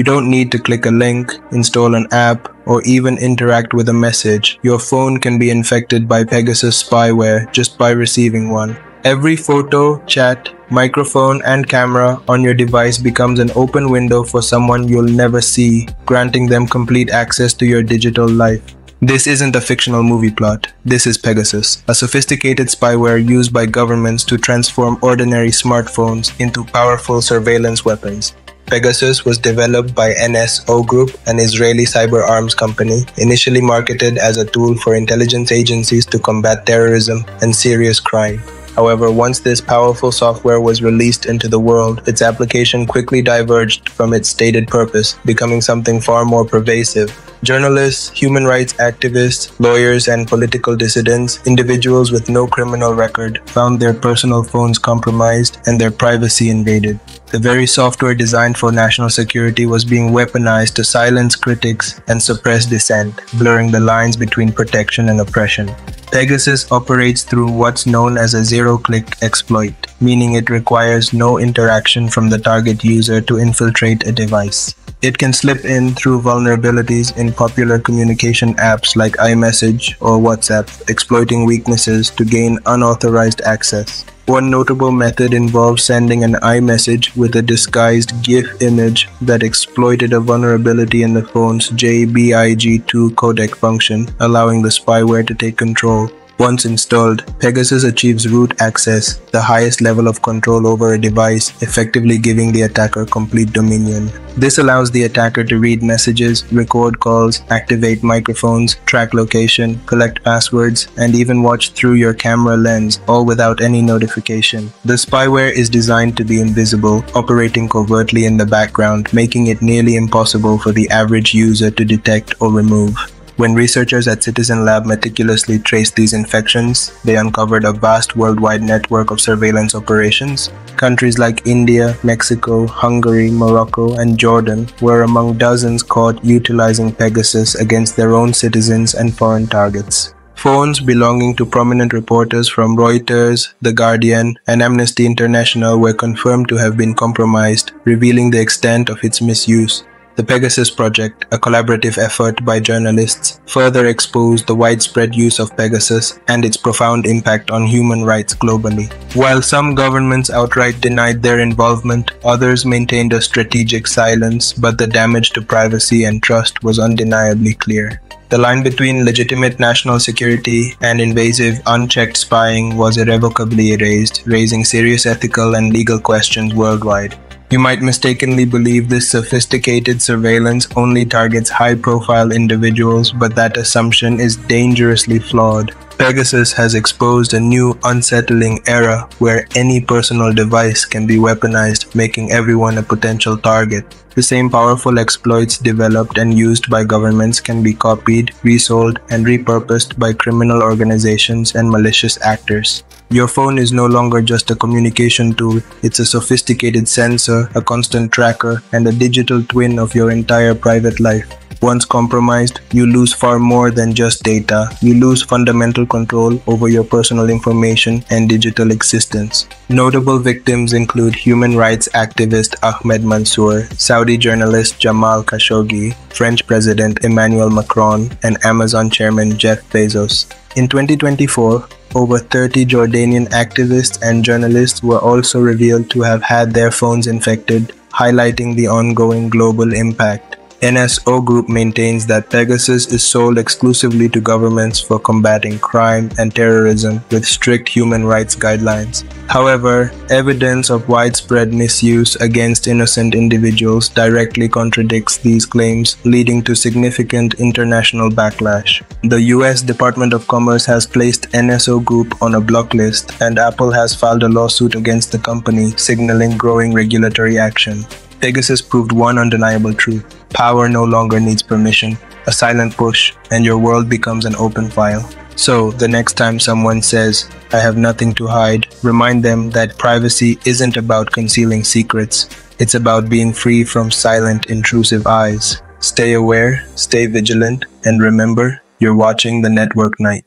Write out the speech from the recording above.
You don't need to click a link, install an app, or even interact with a message. Your phone can be infected by Pegasus spyware just by receiving one. Every photo, chat, microphone, and camera on your device becomes an open window for someone you'll never see, granting them complete access to your digital life. This isn't a fictional movie plot. This is Pegasus, a sophisticated spyware used by governments to transform ordinary smartphones into powerful surveillance weapons. Pegasus was developed by NSO Group, an Israeli cyber arms company, initially marketed as a tool for intelligence agencies to combat terrorism and serious crime. However, once this powerful software was released into the world, its application quickly diverged from its stated purpose, becoming something far more pervasive. Journalists, human rights activists, lawyers, and political dissidents, individuals with no criminal record, found their personal phones compromised and their privacy invaded. The very software designed for national security was being weaponized to silence critics and suppress dissent, blurring the lines between protection and oppression. Pegasus operates through what's known as a zero-click exploit, meaning it requires no interaction from the target user to infiltrate a device. It can slip in through vulnerabilities in popular communication apps like iMessage or WhatsApp, exploiting weaknesses to gain unauthorized access. One notable method involves sending an iMessage with a disguised GIF image that exploited a vulnerability in the phone's JBIG2 codec function, allowing the spyware to take control. Once installed, Pegasus achieves root access, the highest level of control over a device, effectively giving the attacker complete dominion. This allows the attacker to read messages, record calls, activate microphones, track location, collect passwords, and even watch through your camera lens, all without any notification. The spyware is designed to be invisible, operating covertly in the background, making it nearly impossible for the average user to detect or remove. When researchers at Citizen Lab meticulously traced these infections, they uncovered a vast worldwide network of surveillance operations. Countries like India, Mexico, Hungary, Morocco, and Jordan were among dozens caught utilizing Pegasus against their own citizens and foreign targets. Phones belonging to prominent reporters from Reuters, The Guardian, and Amnesty International were confirmed to have been compromised, revealing the extent of its misuse. The Pegasus Project, a collaborative effort by journalists, further exposed the widespread use of Pegasus and its profound impact on human rights globally. While some governments outright denied their involvement, others maintained a strategic silence, but the damage to privacy and trust was undeniably clear. The line between legitimate national security and invasive, unchecked spying was irrevocably erased, raising serious ethical and legal questions worldwide. You might mistakenly believe this sophisticated surveillance only targets high profile individuals, but that assumption is dangerously flawed. Pegasus has exposed a new unsettling era where any personal device can be weaponized, making everyone a potential target. The same powerful exploits developed and used by governments can be copied, resold, and repurposed by criminal organizations and malicious actors. Your phone is no longer just a communication tool, it's a sophisticated sensor, a constant tracker, and a digital twin of your entire private life. Once compromised, you lose far more than just data. You lose fundamental control over your personal information and digital existence. Notable victims include human rights activist Ahmed Mansour, Saudi journalist Jamal Khashoggi, French President Emmanuel Macron, and Amazon chairman Jeff Bezos. In 2024, over 30 Jordanian activists and journalists were also revealed to have had their phones infected, highlighting the ongoing global impact. NSO Group maintains that Pegasus is sold exclusively to governments for combating crime and terrorism with strict human rights guidelines. However, evidence of widespread misuse against innocent individuals directly contradicts these claims, leading to significant international backlash. The US Department of Commerce has placed NSO Group on a block list, and Apple has filed a lawsuit against the company, signaling growing regulatory action. Pegasus proved one undeniable truth. Power no longer needs permission, a silent push, and your world becomes an open file. So, the next time someone says, I have nothing to hide, remind them that privacy isn't about concealing secrets, it's about being free from silent, intrusive eyes. Stay aware, stay vigilant, and remember, you're watching the Network Knight.